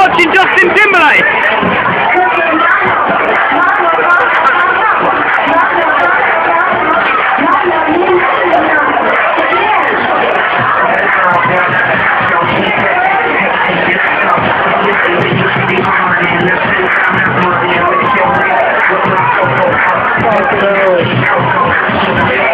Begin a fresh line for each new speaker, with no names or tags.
watching Justin Timberlake. Thank you.